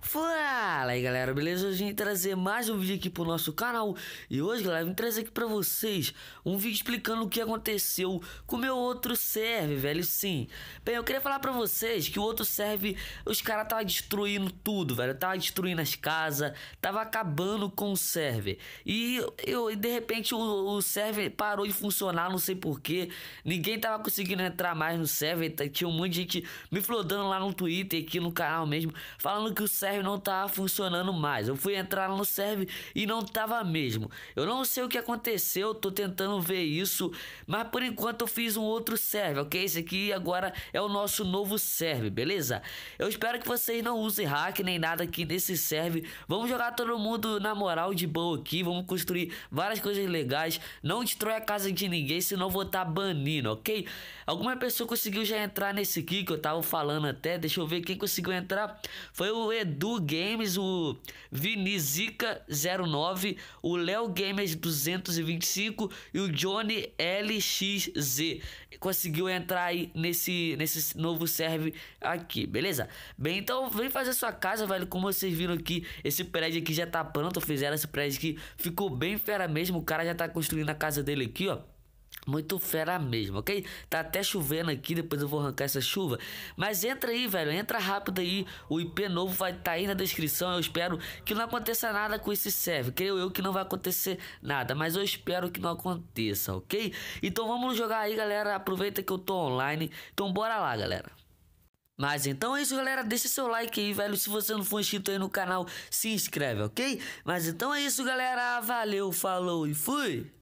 Fala aí galera, beleza? Hoje a gente trazer mais um vídeo aqui pro nosso canal. E hoje galera, eu vim trazer aqui pra vocês um vídeo explicando o que aconteceu com o meu outro serve, velho, sim. Bem, eu queria falar pra vocês que o outro serve, os caras tava destruindo tudo, velho. Tava destruindo as casas, tava acabando com o server. E eu, de repente o, o server parou de funcionar, não sei porquê Ninguém tava conseguindo entrar mais no server, tinha um monte de gente me flodando lá no Twitter, aqui no canal mesmo Falando que o server serve não tava funcionando mais. Eu fui entrar no serve e não tava mesmo. Eu não sei o que aconteceu, tô tentando ver isso, mas por enquanto eu fiz um outro serve, ok? Esse aqui agora é o nosso novo serve, beleza? Eu espero que vocês não usem hack nem nada aqui nesse serve. Vamos jogar todo mundo na moral de boa aqui, vamos construir várias coisas legais. Não destrói a casa de ninguém, senão vou estar tá banindo, ok? Alguma pessoa conseguiu já entrar nesse aqui que eu tava falando até, deixa eu ver quem conseguiu entrar. Foi o Edu Edu Games, o Vinizica09, o Léo Games 225 e o Johnny LXZ. Conseguiu entrar aí nesse, nesse novo serve aqui, beleza? Bem, então vem fazer sua casa, velho. Como vocês viram aqui, esse prédio aqui já tá pronto. Fizeram esse prédio aqui, ficou bem fera mesmo. O cara já tá construindo a casa dele aqui, ó. Muito fera mesmo, ok? Tá até chovendo aqui, depois eu vou arrancar essa chuva. Mas entra aí, velho, entra rápido aí. O IP novo vai estar tá aí na descrição. Eu espero que não aconteça nada com esse server. Creio eu que não vai acontecer nada, mas eu espero que não aconteça, ok? Então vamos jogar aí, galera. Aproveita que eu tô online. Então bora lá, galera. Mas então é isso, galera. Deixa seu like aí, velho. Se você não for inscrito aí no canal, se inscreve, ok? Mas então é isso, galera. Valeu, falou e fui!